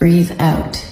Breathe out.